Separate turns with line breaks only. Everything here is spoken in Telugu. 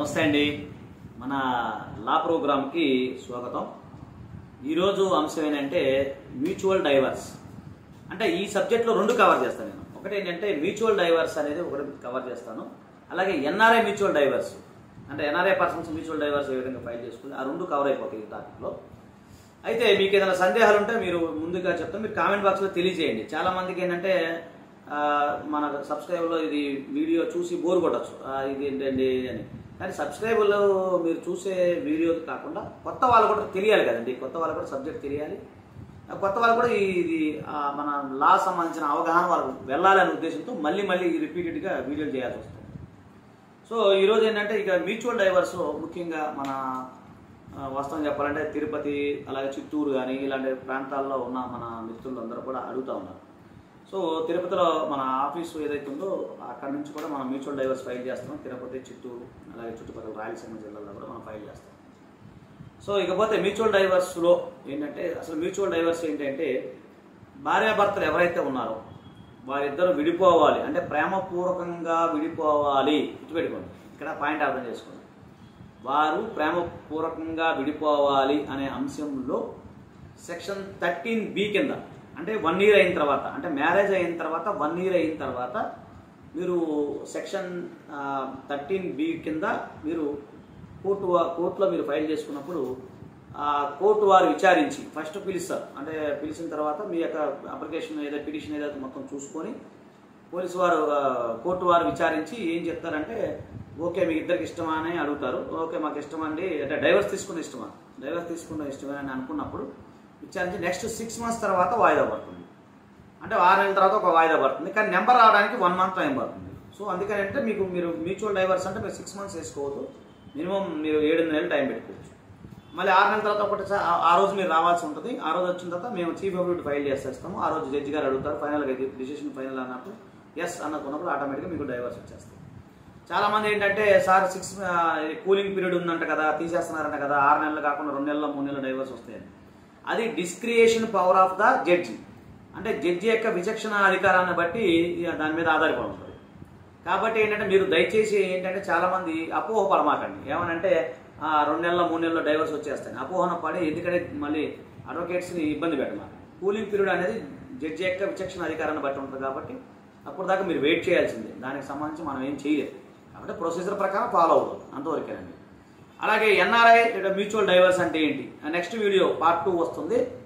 నమస్తే అండి. మన లా ప్రోగ్రామ్కి స్వాగతం. ఈరోజు అంశం ఏంటంటే మ్యూచువల్ డైవర్స్. అంటే ఈ సబ్జెక్ట్లో రెండు కవర్ చేస్తాను నేను. ఒకటి ఏంటంటే మ్యూచువల్ డైవర్స్ అనేది ఒకటి కవర్ చేస్తాను. అలాగే ఎన్ఆర్ఐ మ్యూచువల్ డైవర్స్. అంటే ఎన్ఆర్ఐ పర్సన్స్ మ్యూచువల్ డైవర్స్ ఏ విధంగా ఫైల్ చేసుకుని ఆ రెండు కవర్ అయిపోతాయి ఈ టాపిక్లో అయితే మీకు ఏదైనా సందేహాలు ఉంటే మీరు ముందుగా చెప్తే మీరు కామెంట్ బాక్స్లో తెలియజేయండి. చాలామందికి ఏంటంటే మన సబ్స్క్రైబర్లో ఇది వీడియో చూసి బోర్ కొట్టచ్చు. ఇది ఏంటండి అని. కానీ సబ్స్క్రైబర్లు మీరు చూసే వీడియోలు కాకుండా కొత్త వాళ్ళు కూడా తెలియాలి కదండి. కొత్త వాళ్ళు కూడా సబ్జెక్ట్ తెలియాలి. కొత్త వాళ్ళు కూడా ఈ- ఇది మన లా సంబంధించిన అవగాహన వాళ్ళకు వెళ్ళాలనే ఉద్దేశంతో మళ్ళీ మళ్ళీ రిపీటెడ్గా వీడియోలు చేయాల్సి వస్తుంది. సో ఈరోజు ఏంటంటే ఇక మ్యూచువల్ డైవర్స్ ముఖ్యంగా మన వాస్తవం చెప్పాలంటే తిరుపతి అలాగే చిత్తూరు కానీ ఇలాంటి ప్రాంతాల్లో ఉన్న మన మిత్రులందరూ కూడా అడుగుతూ ఉన్నారు. సో తిరుపతిలో మన ఆఫీసు ఏదైతే ఉందో అక్కడ నుంచి కూడా మనం మ్యూచువల్ డైవర్స్ ఫైల్ చేస్తాం. తిరుపతి చిత్తూరు అలాగే చుట్టుపక్కల రాయలసీమ జిల్లాలో కూడా మనం ఫైల్ చేస్తాం. సో ఇకపోతే మ్యూచువల్ డైవర్స్లో ఏంటంటే అసలు మ్యూచువల్ డైవర్స్ ఏంటంటే భార్యాభర్తలు ఎవరైతే ఉన్నారో వారిద్దరు విడిపోవాలి. అంటే ప్రేమపూర్వకంగా విడిపోవాలి. గుర్తుపెట్టుకోండి. ఇక్కడ పాయింట్ అర్థం చేసుకోండి. వారు ప్రేమపూర్వకంగా విడిపోవాలి అనే అంశంలో సెక్షన్ థర్టీన్ బి కింద అంటే వన్ ఇయర్ అయిన తర్వాత అంటే మ్యారేజ్ అయిన తర్వాత వన్ ఇయర్ అయిన తర్వాత మీరు సెక్షన్ థర్టీన్ బి కింద మీరు కోర్టు కోర్టులో మీరు ఫైల్ చేసుకున్నప్పుడు ఆ కోర్టు వారు విచారించి ఫస్ట్ పిలుస్తారు అంటే పిలిచిన తర్వాత మీ యొక్క అప్లికేషన్ ఏదైతే పిటిషన్ ఏదైతే మొత్తం చూసుకొని పోలీసు వారు కోర్టు వారు విచారించి ఏం చెప్తారంటే ఓకే మీకు ఇద్దరికి ఇష్టమా అని అడుగుతారు. ఓకే మాకు ఇష్టం అండి అంటే డైవర్స్ తీసుకున్న ఇష్టమా? డైవర్స్ తీసుకున్న ఇష్టమే అని అనుకున్నప్పుడు విచారించి నెక్స్ట్ సిక్స్ మంత్స్ తర్వాత వాయిదా పడుతుంది. అంటే ఆరు నెలల తర్వాత ఒక వాయిదా పడుతుంది. కానీ నెంబర్ రావడానికి వన్ మంత్ టైం పడుతుంది. సో అందుకని అంటే మీకు మీరు మ్యూచువల్ డైవర్స్ అంటే మీరు సిక్స్ మంత్స్ వేసుకోవద్దు. మినిమం మీరు ఏడు నెలలు టైం పెట్టుకోవచ్చు. మళ్ళీ ఆరు నెలల తర్వాత ఒకటి ఆ- రోజు మీరు రావాల్సి ఉంటుంది. ఆ రోజు వచ్చిన తర్వాత మేము చీఫ్ అబ్యూట్ ఫైల్ చేసేస్తాము. ఆ రోజు జడ్జి గారు అడుగుతారు. ఫైనల్గా డిసిషన్ ఫైనల్ అన్నప్పుడు ఎస్ అన్నకున్నప్పుడు ఆటోమేటిక్గా మీకు డైవర్స్ వచ్చేస్తాయి. చాలా మంది ఏంటంటే సార్ సిక్స్ కూలింగ్ పీరియడ్ ఉందంట కదా తీసేస్తున్నారంట కదా ఆరు నెలలు కాకుండా రెండు నెలల మూడు నెలలు డైవర్స్ వస్తాయని. అది discretion power of the judge అంటే జడ్జి యొక్క విచక్షణ అధికారాన్ని బట్టి దాని మీద ఆధారపడి ఉంటుంది కాబట్టి ఏంటంటే మీరు దయచేసి ఏంటంటే చాలామంది అపోహ పడమాకండి. ఏమనంటే రెండు నెలల మూడు నెలల డైవర్స్ వచ్చేస్తాయి. అపోహన పడి ఎందుకంటే మళ్ళీ అడ్వకేట్స్ని ఇబ్బంది పెట్టమాలి కూలింగ్ పీరియడ్ అనేది జడ్జి యొక్క విచక్షణ అధికారాన్ని బట్టి ఉంటుంది కాబట్టి అప్పుడు దాకా మీరు వెయిట్ చేయాల్సిందే. దానికి సంబంధించి మనం ఏం చేయలేదు కాబట్టి ప్రొసీజర్ ప్రకారం ఫాలో అవుతుంది అంతవరకేనండి. అలాగే ఎన్ఆర్ఐ మ్యూచువల్ డైవర్స్ అంటే ఏంటి? నెక్స్ట్ వీడియో పార్ట్ టూ వస్తుంది.